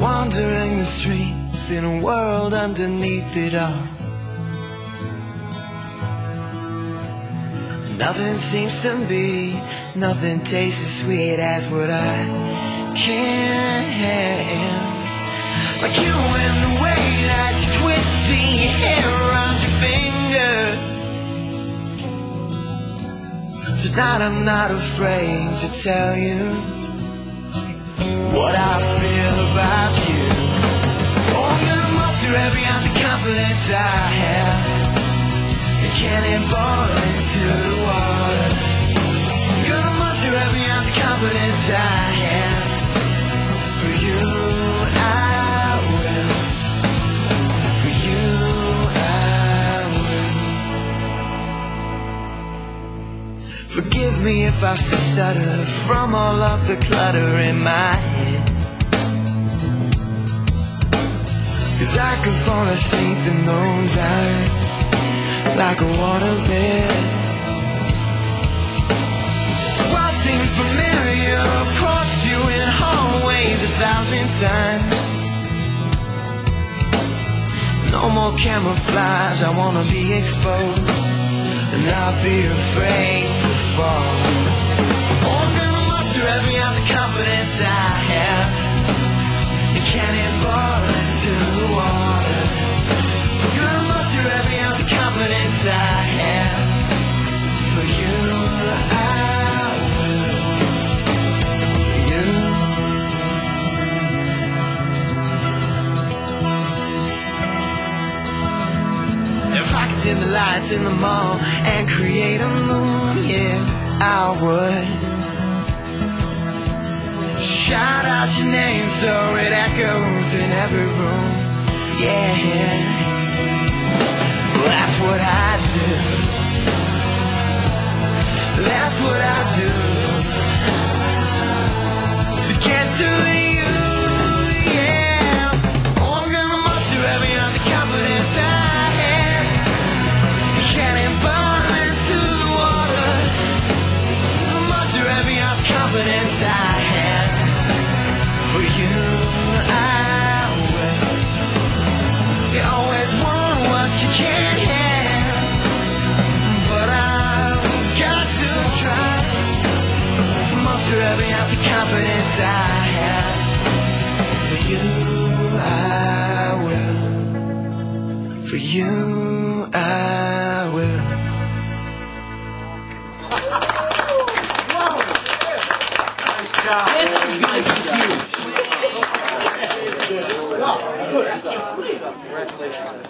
Wandering the streets in a world underneath it all. Nothing seems to be, nothing tastes as sweet as what I can. Like you and the way that you twist your hair around your finger. Tonight I'm not afraid to tell you what I feel about you. Oh, I'm gonna muster every ounce of confidence I have. You cannonball into the water. Gonna muster every ounce of confidence I have. Forgive me if I still stutter from all of the clutter in my head. Cause I can fall asleep in those eyes like a waterbed. No more camouflage, I wanna be exposed and not be afraid to fall. I'm gonna muster every ounce of confidence I have. You cannonball into the water. Gonna muster every ounce of confidence I have. For you, I dim the lights in the mall and create a moon, yeah, I would. Shout out your name so it echoes in every room, yeah. Well, that's what I do. That's what I do. the confidence I have. For you, I will. For you, I will. This is going to be huge. Congratulations.